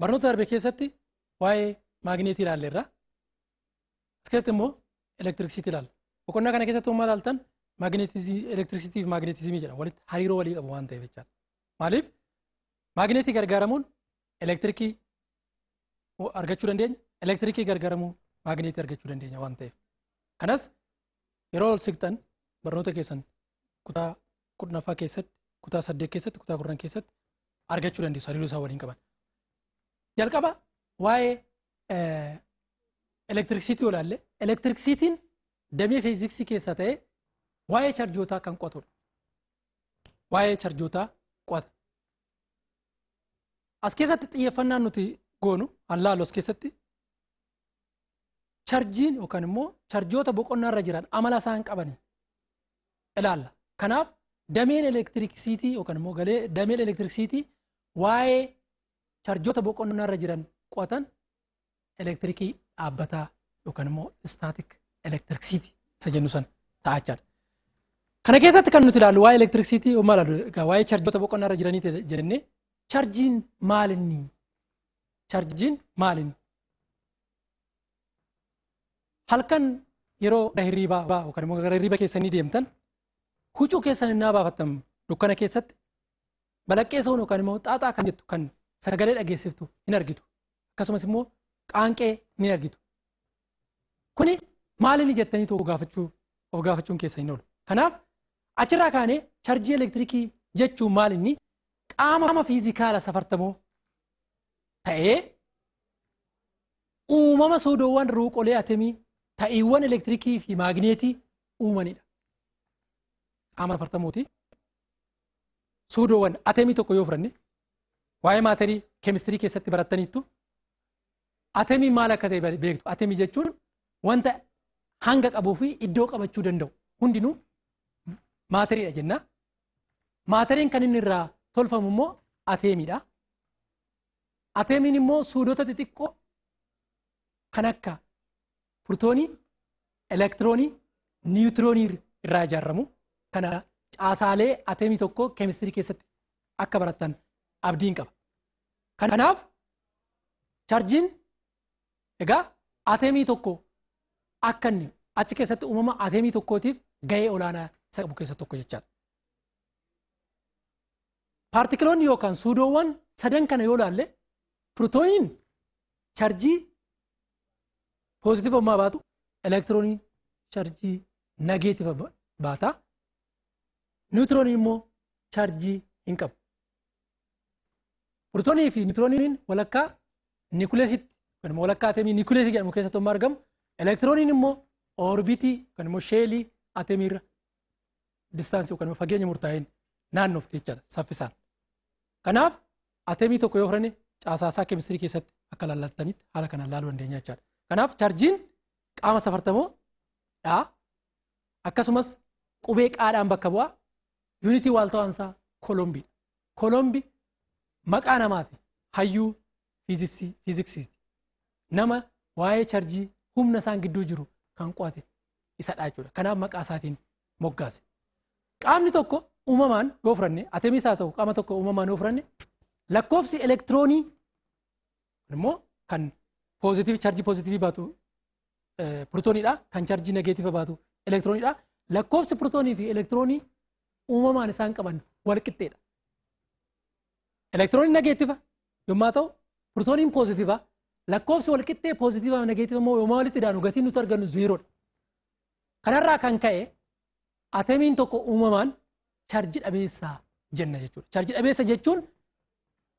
barnoota darbe keessatti waa'ee maagneetii ilaalleerra. As keessatti immoo elektiriksiitii ilaalla. Boqonnaa kana keessatti maal ilaaltan elektiriksiitii fi maagneetizimii jedha walitti hariiroo walii qabu waan ta'eef jechaadha. Maaliif maagneetii gargaaramuun elektirikii argachuu dandeenya elektirikii gargaaramuu maagneetii argachuu dandeenya waan ta'eef. Kanas yeroo ol siqxan barnoota keessan kutaa kurnaffaa keessatti kutaa saddeet keessatti kutaa kurnan keessatti argachuu dandeessu hariiroo isaa waliin qaban. Jalqaba waa'ee elektiriksiitii olaalle elektiriksiitiin damee fiiziksii keessaa ta'ee waa'ee charjootaa kan qo'atudha. Waa'ee charjootaa qo'ata. As keessatti xiyyeeffannaan nuti goonu hallaalu as keessatti charjiin yookaan immoo charjoota boqonnaa irra jiran amala isaan qaban ilaalla. Kanaaf dameen elektiriksiitii yookaan immoo galee dameen elektiriksiitii waa'ee charjoota boqonnaa irra jiran qo'atan elektirikii dhaabbataa yookaan immoo istaatik elektiriksiitii isa jennu san ta'achaadha. Kana keessatti kan nuti ilaallu waa'ee elektiriksiitii maal waa'ee charjoota boqonnaa irra jiranii jennee charjiin maalinni charjiin maalinni halkan yeroo hirriibaa yookaan immoo gara hirriiba keessanii deemtan huccuu keessan innaa baafattan dukkana keessatti balaqqee sa'uun yookaan immoo xaaxaa kan jettu kan sagalee dhageessiftu hin argitu akkasumas immoo qaanqee ni argitu. Kuni maaliin jettanii gaafachuu of gaafachuun keessa hin oolu. Kanaaf achirraa kaanee charjii elektirikii jechuun maalinni qaama fiizikaala safartamoo ta'ee uumama soodoowwan ruuqolee atemii ta'iiwwan elektirikii fi maagneetii uumanidha. Qaama safartamooti. Suudoowwan atemii tokko yoo fudhanne waa'ee maatarii keemistirii keessatti barattaniittu atemii maal akka ta'e beektu. Atemii jechuun wanta hanga qabuu fi iddoo qabachuu danda'u hundinuu maatariidha jenna. Maatariin kan inni irraa tolfamu immoo ateemiidha. Ateemiin immoo suudota xixiqqoo kan akka pirootoonii, elektiroonii, niwutiroonii irraa ijaaramu. Kana caasaalee ateemii tokko keemistirii keessatti akka barattan abdiin qaba. Kanaaf charjiin egaa ateemii tokko akka inni achi keessatti uumama ateemii tokkootiif gahee olaanaa isa qabu keessa tokko jechaadha. Paartikiloonni yookaan suudoowwan sadan kana yoo laalle pirootooniin charjii poozitiiva ammaa baatu elektiroonii charjii nageetiiva baata. Niwutirooniin immoo charjii hin qabu. Pirootoonii fi niwutirooniin walakkaa niikuleesitti yookaan walakkaa ateemii niikuleesii jedhamu keessatti yommuu argamu elektirooniin immoo oorbitii yookaan immoo sheelii ateemiirra distaansii yookaan immoo fageenya murtaa'een naannofti jechaadha saffisaan. Kanaaf ateemii tokko yoo fudhanne caasaasaa keemistirii keessatti akka laallattanitti haala kanaan laaluu dandeenya jechaadha. Kanaaf charjiin qaama safartamoo dha akkasumas qubee qaadhaan bakka bu'a yuunitii waalta'aansaa koolombiidha. Koolombi maqaa namaati hayyuu fiiziksiiti. Nama waa'ee charjii humna isaan gidduu jiru kan qo'ate isadha jechuudha. Kanaaf maqaa isaatiin moggaase. Qaamni tokko uumamaan yoo fudhanne ateemiis haa ta'u qaama tokko uumamaan yoo fudhanne lakkoofsi elektiroonii immoo kan poozitiivii charjii poozitiivii baatu pirootooniidha kan charjii negeetiiva baatu elektirooniidha. Lakkoofsi pirootoonii fi elektiroonii uumamaan isaan qaban wal qixxeedha. Walitti daanu gatiin nuti argannu zeeroodha. Kanarraa kan ka'e ateemiin tokko uumamaan charjii dhabeessaa jenna jechuudha. Charjii dhabeessa jechuun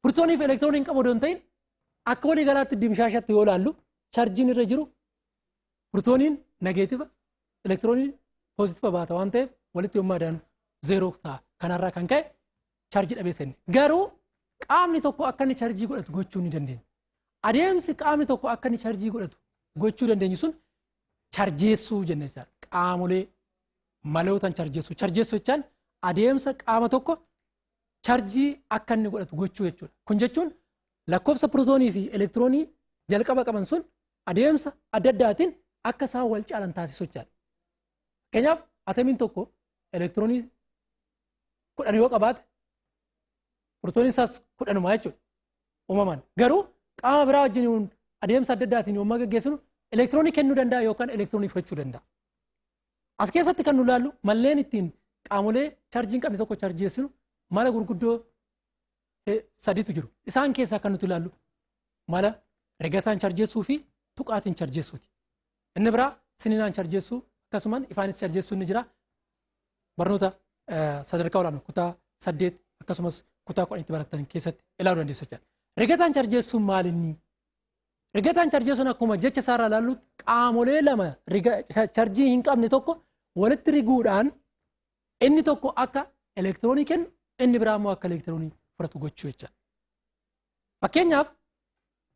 pirootoonii fi elektirooniin qabu odoo hin ta'in akka walii galaatti dimshaashatti yoo ilaallu charjiin irra jiru pirootooniin negeetiiva elektirooniin poozitiiva baata waan ta'eef walitti yommuu daanu zeeroo ta'a. Kanarraa kan ka'e charjii dhabeessa inni. Garuu qaamni tokko akka inni charjii godhatu gochuu ni dandeenya. Adeemsi qaamni tokko akka inni charjii godhatu gochuu dandeenyu sun charjeessuu jenna jechaadha. Qaamolee malootaan charjeessuu. Charjeessuu jechaan adeemsa qaama tokko charjii akka inni godhatu gochuu jechuudha. Kun jechuun lakkoofsa pirootoonii fi elektiroonii jalqaba qaban sun adeemsa adda addaatiin akka isaan wal caalan taasisu jechaadha. Fakkeenyaaf atamiin tokko elektiroonii kudhan yoo qabaate pirootooniin isaas kudhanumaa jechuudha uumamaan. Garuu qaama biraa wajjin adeemsa adda addaatiin yommuu gaggeessinu elektiroonii kennuu danda'a yookaan elektiroonii fudhachuu danda'a. As keessatti kan nu ilaallu malleen ittiin qaamolee charjiin qabne tokko charjeessinu mala gurguddoo sadiitu jiru. Isaan keessaa kan nuti ilaallu mala rigataan charjeessuu fi tuqaatiin charjeessuuti. Inni biraa sininaan charjeessuu akkasumas ifaanis charjeessuu ni jira. Barnoota sadarkaa olaanoo kutaa saddeet akkasumas kutaa kudhan itti baratan keessatti ilaaluu dandeessu jechuudha. Rigataan charjeessuun maalinni? Rigataan charjeessuun akkuma jecha isaarraa ilaallutti qaamolee lama charjii hin qabne tokko walitti riguudhaan inni tokko akka elektiroonii kennu inni biraa immoo akka elektiroonii fudhatu gochuu jecha. Fakkeenyaaf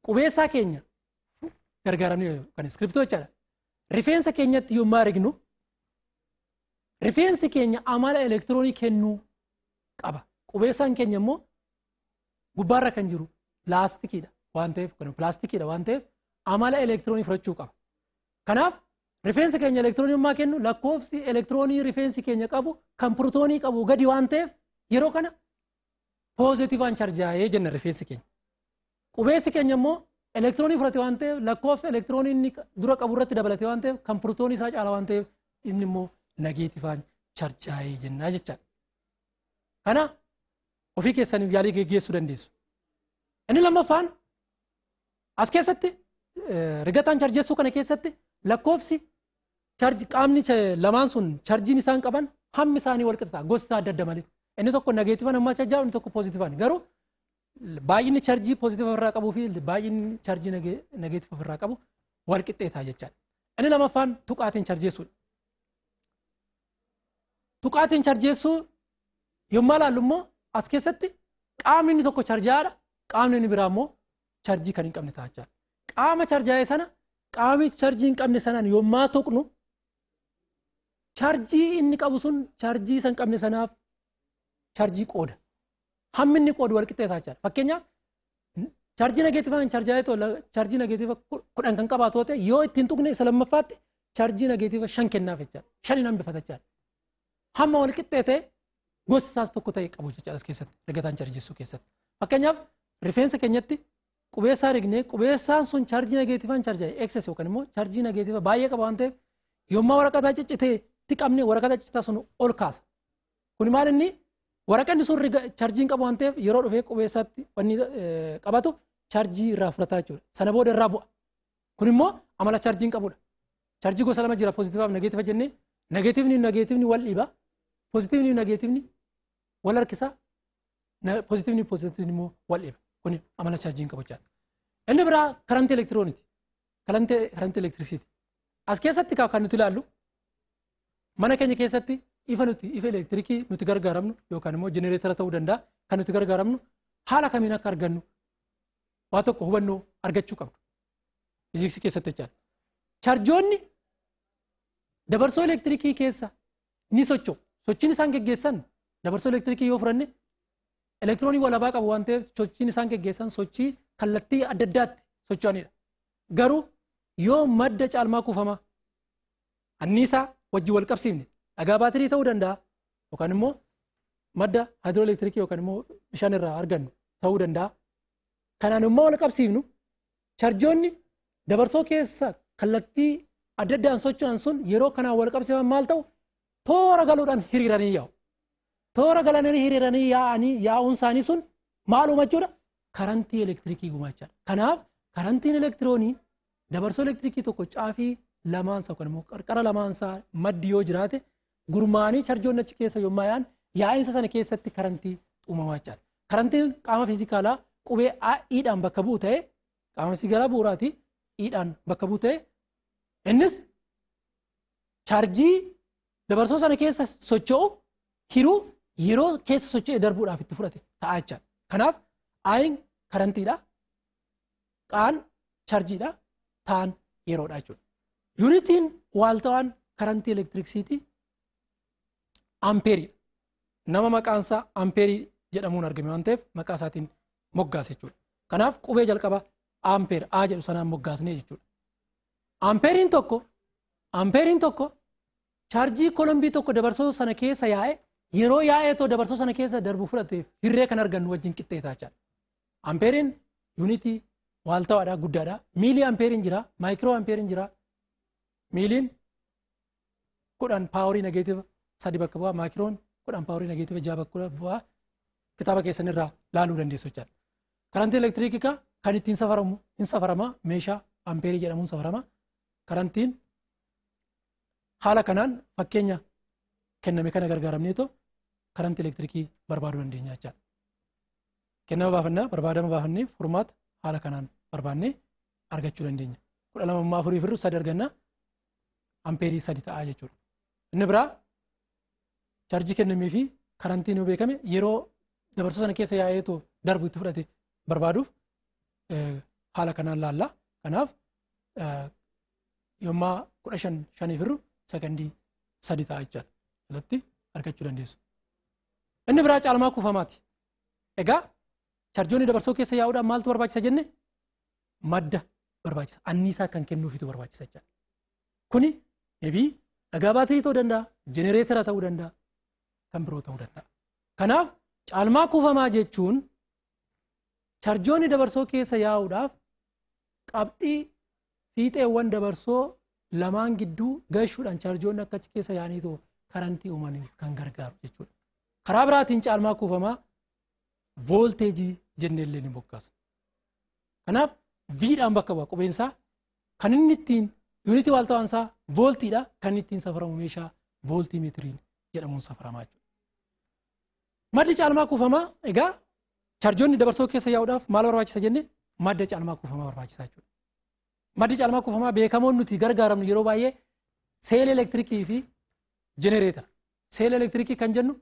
qubeessaa keenya gargaaramne kan iskiriptoo jechaadha. Rifeensa keenyatti yommuu arginu rifeensi keenya amala elektiroonii kennuu qaba. Qubeessaan keenya immoo gubbaarra kan jiru laastikiidha waan ta'eef pilaastikiidha waan ta'eef amala elektiroonii fudhachuu qaba. Kanaaf rifeensa keenya elektiroonii yommaa kennu lakkoofsi elektiroonii rifeensi keenya qabu kan pirootoonii qabu gadi waan ta'eef yeroo kana poozitiivaan charjaayee jenna rifeensi keenya. Qubeessi keenya immoo elektiroonii fudhate waan ta'eef lakkoofsa elektiroonii inni dura qabu irratti dabalate waan ta'eef kan pirootoonii isaa caala waan ta'eef inni immoo nageetifaan charjaayee jennaa jechaadha. Kana ofii keessaniif yaalii geggeessuu dandeessu. Inni lammaffaan as keessatti rigataan charjeessuu kana keessatti lakkoofsi qaamni lamaan sun charjiin isaan qaban hammi isaanii wal qixa gosti isaa adda adda malee. Inni tokko nageetifaan hammaa charjaa inni tokko poozitiivaan garuu baay'inni charjii poozitiiva irraa qabuu fi baay'inni charjii nageetiiva irraa qabu wal qixxeetaa jechaadha. Inni lamaffaan tuqaatiin charjeessuudha. Tuqaatiin charjeessuu yommuu ilaallu immoo as keessatti qaamni inni tokko charjaadha qaamni inni biraa immoo charjii kan hin qabne ta'a jechaadha. Qaama charjaa'e sana qaamni charjii hin qabne sanaan yommuu tuqnu charjii inni qabu sun charjii isa hin qabne sanaaf charjii qooda. Hammi inni qoodu wal qixxeetaa jechaadha. Fakkeenyaaf charjii nageetifaan charjaa'ee charjii nageetifa kudhan kan qabaatu ta'e yoo ittiin tuqne isa lammaffaatti charjii nageetifa shan kennaaf jechaadha. Shaniin hambifata jechaadha. Hamma wal qixxeetee gosti isaas tokko ta'e qabu jechaadha as keessatti rigataan charjessuu keessatti. Fakkeenyaaf rifeensa keenyatti qubeessaa rignee qubeessaan sun charjii nageetifaan charjaa'e excess yookaan immoo charjii nageetifa baay'ee qaba waan ta'eef yommuu waraqataa ciccitee itti qabne waraqata ciccitaa sun ol kaasa. Kun maal inni waraqanni sun charjii hin qabu waan ta'eef yeroo dhufee qubeessaatti wanni qabatu charjii irraa fudhataa jechuudha. Sana booda irraa bu'a. Kun immoo amala charjii hin qabudha. Charjii gosa lama jira poozitiivaaf nageetifa jennee nageetifni nageetifni wal dhiiba. Poozitiivni nageetifni wal harkisa. Poozitiivni poozitiivni immoo wal dhiiba. Kun amala qabu jechuudha. Inni biraa karantii elektirooniiti. Karantii elektirisiiti. As keessatti kan nuti ilaallu mana keenya keessatti ifa nuti ifa elektirikii nuti gargaaramnu yookaan immoo jenereetara ta'uu danda'a kan nuti gargaaramnu haala kamiin akka argannu waa tokko hubannoo argachuu qabdu. Fiiziksii keessatti jechaadha. Charjoonni dabarsoo elektirikii keessa ni socho'u. Sochiin isaan geggeessan dabarsoo elektirikii yoo fudhanne elektiroonii walabaa qabu waan ta'eef sochiin isaan geggeessan sochii kallattii adda addaatti socho'anidha. Garuu yoo madda caalmaa kuufamaa anniisaa wajjin wal qabsiifne dhagaa baatirii ta'uu danda'a yookaan immoo madda haayidrooelektirikii yookaan immoo bishaan irraa argannu ta'uu danda'a. Kanaan immoo wal qabsiifnu charjoonni dabarsoo keessa kallattii adda addaan socho'an sun yeroo kanaan wal qabsiifan maal ta'u toora galuudhaan hiriiranii yaa'u. Toora galanii hiriiranii yaa'uun isaanii sun maal uumachuudha? Karantii elektirikii gumaachaadha. Kanaaf karantiin elektiroonii dabarsoo elektirikii tokko caafii lamaansaa yookaan immoo qarqara lamaansaa maddi yoo jiraate gurmaanii charjoonni achi keessa yommuu yaa'an yaa'insa sana keessatti karantii uumamaa jechaadha. Karantiin qaama fiizikaalaa qubee iidhaan bakka bu'u ta'e qaama fiizikaalaa bu'uuraati iidhaan bakka bu'u ta'e innis chaarjii dabarsoo sana keessa socho'u hiruu yeroo keessa socho'ee darbuudhaaf itti fudhate ta'a jechaadha. Kanaaf aayin karantiidha. Qaan chaarjiidha. Taan yeroodha jechuudha. Yuunitiin waaltawaan karantii elektiriksiitii ampeeriidha. Nama maqaan isaa ampeerii jedhamuun argame waan ta'eef maqaa isaatiin moggaase jechuudha. Kanaaf qubee jalqaba ampeer A jedhu sanaan moggaasnee jechuudha. Ampeeriin tokko ampeeriin tokko chaarjii kolombii tokko dabarsoo sana keessa yaa'e yeroo yaa'ee too dabarsoo sana keessa darbu fudhateef hirree kan argannu wajjin qixxeetaa jechaadha. Ampeeriin yuunitii waaltawaadha guddaadha miilii ampeeriin jira maayikiroo ampeeriin jira miiliin kudhan paaworii negeetiiva sadi bakka bu'aa maayikiroon kudhan paaworii negeetiiva jaha bakka bu'aa kitaaba keessan irraa laaluu dandeessu jechaadha. Karantiin elektiriikikaa kan ittiin safaramu hin safarama meeshaa ampeerii jedhamuun safarama. Karantiin haala kanaan fakkeenya kenname kana gargaaramneetoo karantii elektiriikii barbaaduu dandeenya jechaadha. Kennama baafannaa barbaadama baafannee furmaata haala kanaan barbaannee argachuu dandeenya. Kudha lamammaa afurii firru sadi argannaa ampeerii sadi ta'aa jechuudha. Inni biraa chaarjii kennamee fi karantiin yoo beekame yeroo dabarsoo sana keessa yaa'eetu darbu itti fudhate barbaaduuf haala kanaan laalla. Kanaaf yommaa kudha shan shanii firru sakandii sadi ta'a jechaadha. Jalatti argachuu dandeessu. Inni biraa caalmaa kuufamaati. Egaa charjoonni dabarsoo keessa yaa'uudhaan maaltu barbaachisa jenne madda barbaachisa. Anniisaa kan kennuufitu barbaachisa jechaadha. Kuni ebii dhagaa baatirii ta'uu danda'a, jenereetara ta'uu danda'a, kan biroo ta'uu danda'a. Kanaaf caalmaa kuufamaa jechuun charjoonni dabarsoo keessa yaa'uudhaaf qabxii fiixeewwan dabarsoo lamaan gidduu gashuudhaan charjoonni akka achi keessa yaa'aniitu karantii uumaniif kan gargaaru jechuudha. Karaa biraatiin caalmaa kuufamaa voolteejii jennee illee ni bokkaasa. Kanaaf viidhaan bakka bu'a qubeensaa kan inni ittiin yuunitii waalta'aansaa vooltiidha kan ittiin safaramu meeshaa vooltii meetiriin jedhamuun safaramaa jechuudha. Maddi caalmaa kuufamaa egaa charjoonni dabarsoo keessa yaa'uudhaaf maal barbaachisa jenne madda caalmaa kuufamaa barbaachisa jechuudha. Maddi caalmaa kuufamaa beekamoon nuti gargaaramnu yeroo baay'ee seela elektirikii fi jenereetara. Seela elektirikii kan jennu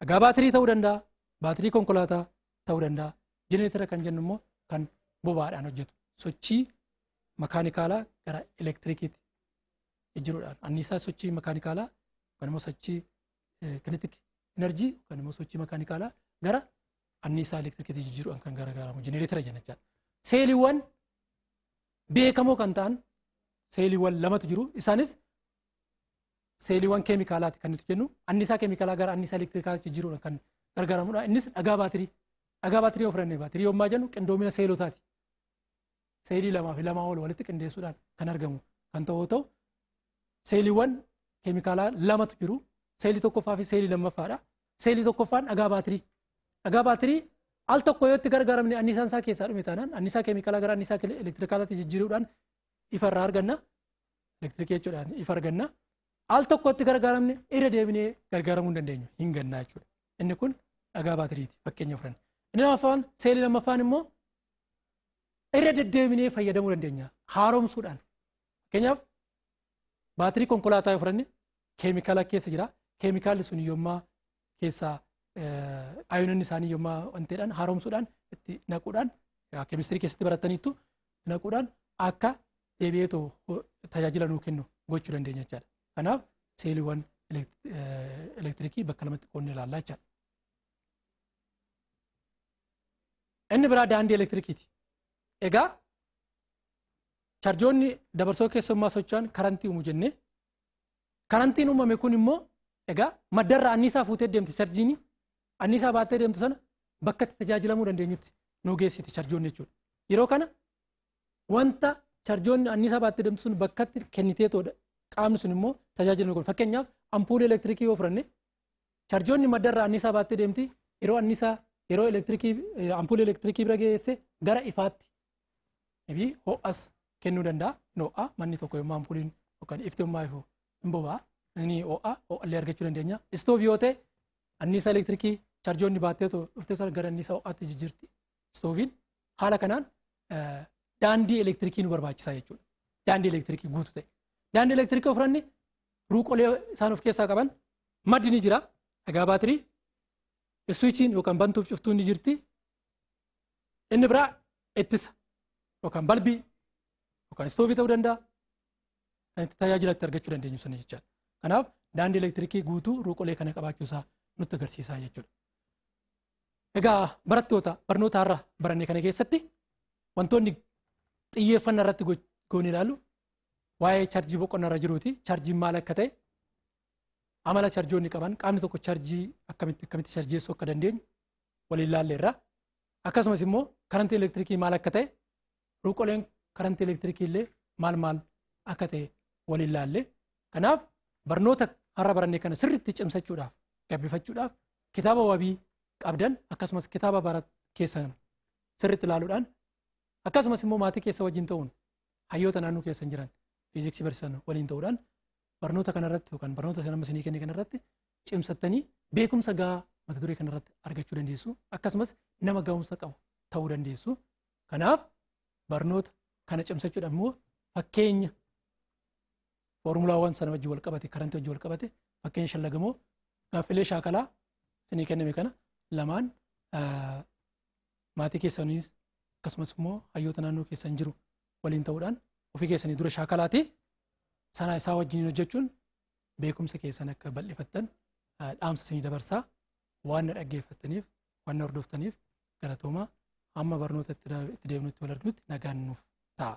dhagaa baatirii ta'uu danda'a, baatirii konkolaataa ta'uu danda'a. Jenereetara kan jennu immoo kan boba'aadhaan hojjetu. Sochii makaanikaalaa gara elektirikiitti jijjiiruudhaan anniisaa sochii makaanikaalaa yookaan immoo sochii kinetik enerjii yookaan immoo sochii makaanikaalaa gara anniisaa elektirikiitti jijjiiruudhaan kan gargaaramu jenereetara jenna jechaadha. Seeliiwwan beekamoo kan ta'an seeliiwwan lamatu jiru. Isaanis seeliiwwan keemikaalaati kan nuti jennu anniisaa keemikaalaa gara anniisaa elektiriikaatti jijjiiruudhaan kan gargaaramudha. Innis dhagaa baatirii. Dhagaa baatirii yoo fudhannee baatirii yommaa jennu qindoomina seelotaati. Seelii lamaa fi lamaa ol walitti qindeessuudhaan kan argamu kan ta'u yoo ta'u seeliiwwan keemikaalaa lamatu jiru. Seelii tokkoffaa fi seelii lammaffaadha. Seelii tokkoffaan dhagaa baatirii. Dhagaa baatirii al tokko yoo itti gargaaramne anniisaan isaa keessaa dhume taanaan anniisaa keemikaalaa gara anniisaa elektiriikaalaatti jijjiiruudhaan ifa irraa arganna. Elektirikii jechuudhaan ifa arganna. Al tokko itti gargaaramne irra deebinee gargaaramuu hin dandeenyu hin gannaa jechuudha. Inni kun dhagaa baatiriiti fakkeenya fudhanne. Inni lammaffaan seelii lammaffaan immoo irra deddeebinee fayyadamuu dandeenya haaromsuudhaan. Fakkeenyaaf baatirii konkolaataa yoo fudhanne keemikaala keessa jira. Keemikaalli sun yommaa keessaa ayoononni isaanii yommaa wanteedhaan haaromsuudhaan itti naquudhaan keemistirii keessatti barataniittu naquudhaan akka deebi'eetoo tajaajila nuu kennu gochuu dandeenya jechaadha. Qoonnee ilaallaa jechaadha. Inni biraa daandii elektirikiiti. Egaa charjoonni dabarsoo keessummaa socho'an karantii uumu jennee karantiin uumame kun immoo egaa maddarraa anniisaa fuutee deemti charjiini anniisaa baattee deemtu sana bakka itti tajaajilamuu dandeenyutti nu geessiti charjoonni jechuudha. Yeroo kana wanta charjoonni anniisaa baattee deemtu sun bakka itti kenniteetodha. Qaamni sun immoo tajaajila nu Fakkeenyaaf ampuulii elektirikii yoo fudhanne charjoonni maddarraa anniisaa baattee deemti yeroo anniisaa yeroo elektirikii ampuulii elektirikii bira geesse gara ifaatti ebii ho'as kennuu danda'a. Ho'a manni tokko yommuu ampuuliin yookaan ifti yommaa ifu hin boba'a. Inni ho'a ho'allee argachuu dandeenya. Istoovii yoo ta'e anniisaa elektirikii charjoonni baattee dhuftee sana gara anniisaa ho'aatti jijjiirti. Istooviin haala kanaan daandii elektirikii nu barbaachisaa jechuudha. Daandii elektirikii guutu ta'e. Daandii elektirikii ofirranne ruuqolee isaan of keessaa qaban maddi ni jira. Dhagaa baatirii iswiichiin yookaan bantuuf cuftuun ni jirti. Inni biraa ittisa yookaan balbii yookaan istoovii ta'uu danda'a. Kan itti tajaajila itti argachuu dandeenyu sana jechaadha. Kanaaf daandii elektirikii guutuu ruuqolee kana qabaachuusaa nutti agarsiisaa jechuudha. Egaa barattoota barnoota har'a baranne kana keessatti wantoonni xiyyeeffannaa irratti goone ilaallu waa'ee charjii boqonnaa irra jiruuti. Charjiin maal akka ta'e amala charjoonni qaban qaamni tokko charjii akkamitti akkamitti charjeessuu akka dandeenyu waliin ilaalleerra. akkasumas immoo karantii elektirikii maal akka ta'e ruuqoleen karantii elektirikii illee maal maal akka ta'e waliin laalle kanaaf barnoota har'a barannee kana sirriitti cimsachuudhaaf gabbifachuudhaaf kitaaba wabii qabdan akkasumas kitaaba bara keessan sirriitti ilaaluudhaan akkasumas immoo maatii keessa wajjin ta'uun hayyoota naannoo keessan jiran fiiziksii barsiisan waliin ta'uudhaan barnoota kanarratti yookaan barnoota sana amma isinii kenne kanarratti cimsattanii beekumsa gahaa mata duree kanarratti argachuu dandeessu. Akkasumas nama ga'umsa qabu ta'uu dandeessu. Kanaaf barnoota kana cimsachuudhaaf immoo fakkeenya foormulaawwan sana wajjin wal qabate karantii wajjin wal qabate fakkeenya shallagamoo gaaffilee shaakalaa isinii kenname kana lamaan maatii keessaniis akkasumas immoo hayyoota naannoo keessan jiru waliin ta'uudhaan ofii keessanii dura shaakalaati sana isaa wajjin hojjechuun beekumsa keessan akka bal'ifattan dhaamsa isinii dabarsaa waan na dhaggeeffattaniif waan na hordoftaniif galatoomaa amma barnoota itti deebinutti wal arginutti nagaan nuuf ta'a.